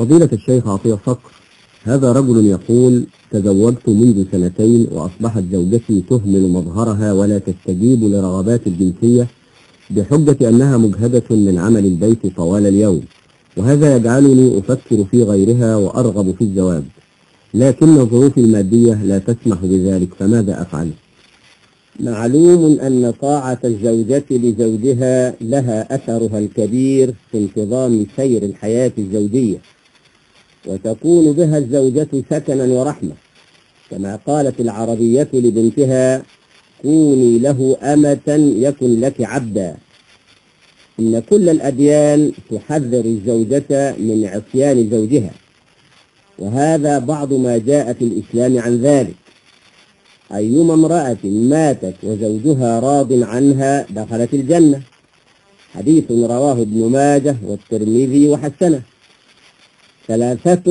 فضيلة الشيخ عطية صقر هذا رجل يقول تزوجت منذ سنتين وأصبحت زوجتي تهمل مظهرها ولا تستجيب لرغبات الجنسية بحجة أنها مجهدة من عمل البيت طوال اليوم وهذا يجعلني أفكر في غيرها وأرغب في الزواج لكن ظروفي المادية لا تسمح بذلك فماذا أفعل؟ معلوم أن طاعة الزوجة لزوجها لها أثرها الكبير في انتظام سير الحياة الزوجية وتكون بها الزوجة سكنا ورحمة. كما قالت العربية لبنتها كوني له أمة يكن لك عبدا. إن كل الأديان تحذر الزوجة من عصيان زوجها. وهذا بعض ما جاء في الإسلام عن ذلك. أيما امرأة ماتت وزوجها راض عنها دخلت الجنة. حديث رواه ابن ماجه والترمذي وحسنه. ثلاثة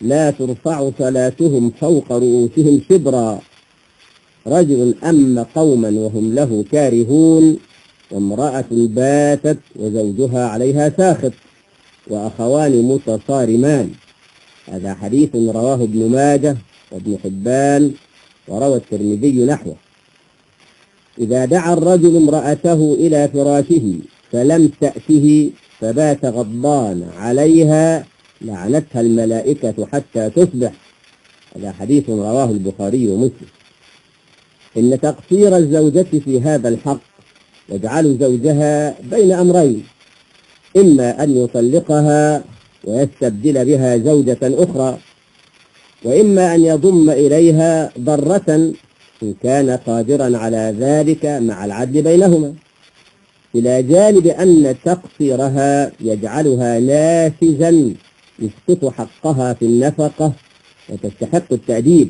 لا ترفع صلاتهم فوق رؤوسهم شبرا. رجل أم قوما وهم له كارهون وامرأة باتت وزوجها عليها ساخط وأخوان متصارمان. هذا حديث رواه ابن ماجه وابن حبان وروى الترمذي نحوه. إذا دعا الرجل امرأته إلى فراشه فلم تأته فبات غضبان عليها لعنتها الملائكة حتى تصبح. هذا حديث رواه البخاري ومسلم. إن تقصير الزوجة في هذا الحق يجعل زوجها بين أمرين. إما أن يطلقها ويستبدل بها زوجة أخرى وإما أن يضم إليها ضرة إن كان قادرا على ذلك مع العدل بينهما. إلى جانب أن تقصيرها يجعلها نافذا يسقط حقها في النفقة وتستحق التأديب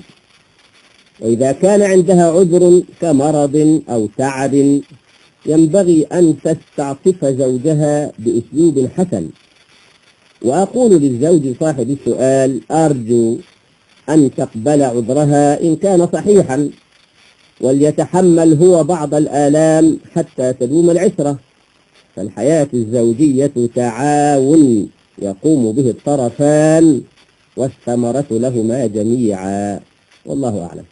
وإذا كان عندها عذر كمرض أو تعب ينبغي أن تستعطف زوجها بأسلوب حسن. وأقول للزوج صاحب السؤال أرجو أن تقبل عذرها إن كان صحيحا وليتحمل هو بعض الآلام حتى تدوم العشرة. فالحياة الزوجية تعاون. يقوم به الطرفان والثمرة لهما جميعا. والله أعلم.